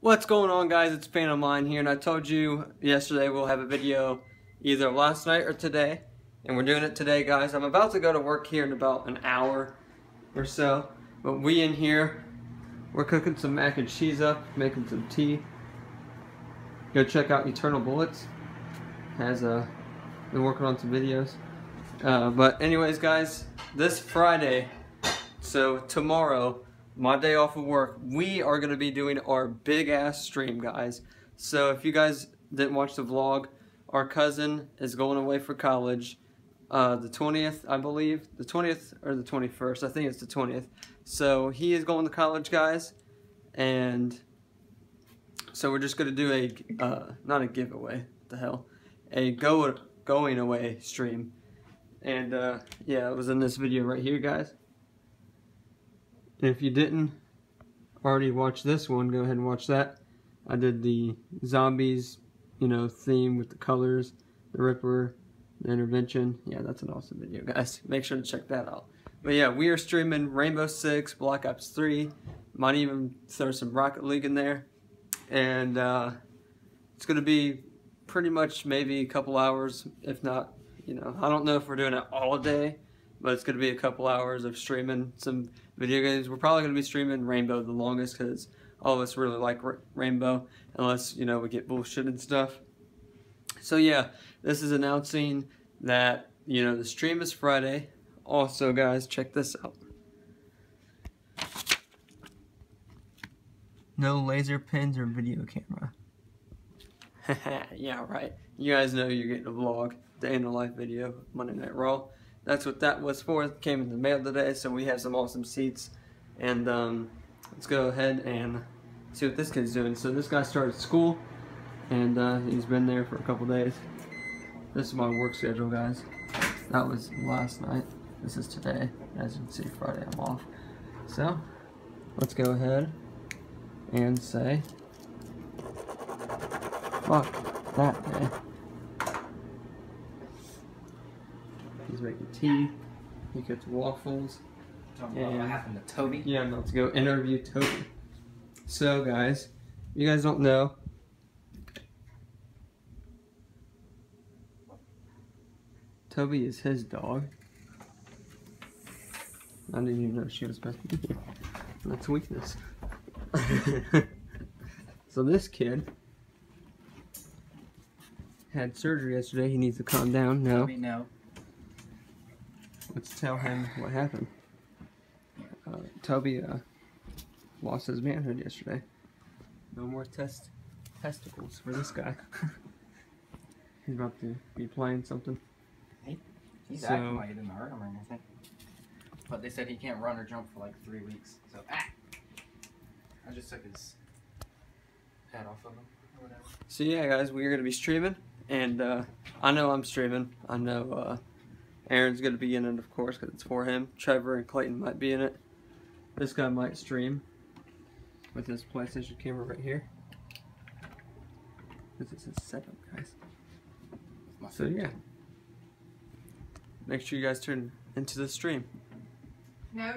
What's going on guys, it's Phantom Lion here and I told you yesterday we'll have a video either last night or today and we're doing it today guys. I'm about to go to work here in about an hour or so but we in here, we're cooking some mac and cheese up, making some tea. Go check out Eternal Bullets. Has uh, been working on some videos. Uh, but anyways guys, this Friday, so tomorrow, my day off of work, we are going to be doing our big ass stream, guys. So if you guys didn't watch the vlog, our cousin is going away for college uh, the 20th, I believe. The 20th or the 21st. I think it's the 20th. So he is going to college, guys. And so we're just going to do a, uh, not a giveaway, the hell, a go going away stream. And uh, yeah, it was in this video right here, guys. If you didn't already watch this one, go ahead and watch that. I did the zombies, you know, theme with the colors, the Ripper, the intervention. Yeah, that's an awesome video, guys. Make sure to check that out. But yeah, we are streaming Rainbow Six, Black Ops 3. Might even throw some Rocket League in there. And uh, it's going to be pretty much maybe a couple hours, if not, you know, I don't know if we're doing it all day but it's going to be a couple hours of streaming some video games. We're probably going to be streaming Rainbow the longest because all of us really like Rainbow, unless, you know, we get bullshit and stuff. So yeah, this is announcing that, you know, the stream is Friday. Also, guys, check this out. No laser pins or video camera. yeah, right. You guys know you're getting a vlog, day in the life video, Monday Night Raw that's what that was for. It came in the mail today, so we have some awesome seats. And um, let's go ahead and see what this kid's doing. So this guy started school, and uh, he's been there for a couple days. This is my work schedule, guys. That was last night. This is today. As you can see, Friday I'm off. So, let's go ahead and say, fuck that day. He's making tea. He gets waffles. Talking about what happened to Toby. Yeah, I'm about to go interview Toby. So, guys, you guys don't know. Toby is his dog. I didn't even know she was supposed to be here. That's weakness. so this kid had surgery yesterday. He needs to calm down. No. Toby, no. Let's tell him what happened. Uh, Toby uh, lost his manhood yesterday. No more test testicles for this guy. He's about to be playing something. He, he's so, acting like it didn't hurt him or anything. But they said he can't run or jump for like three weeks. So, ah! I just took his head off of him or whatever. So yeah, guys, we're going to be streaming. And uh, I know I'm streaming. I know uh, Aaron's going to be in it, of course, because it's for him. Trevor and Clayton might be in it. This guy might stream with his PlayStation camera right here. This is his setup, guys. So, yeah. Make sure you guys turn into the stream. No,